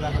Tá, tá.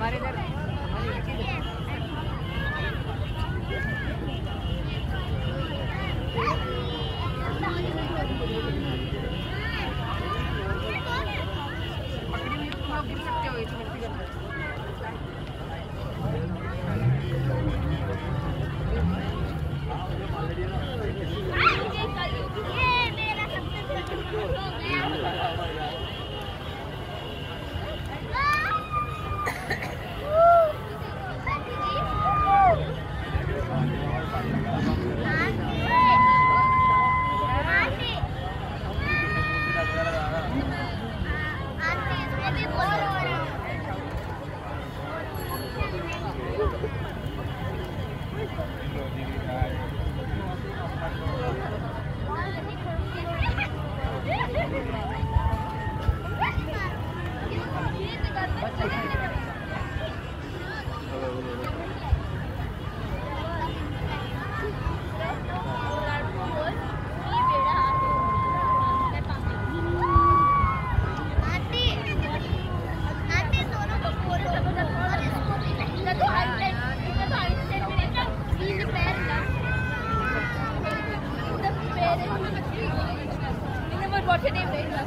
में गिर सकते Minimum water table.